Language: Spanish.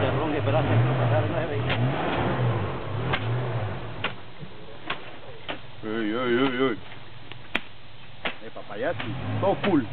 Cerrón y esperanza que lo pasaron nueve. Uy, uy, uy, uy. Eh, papayati. Todo cool.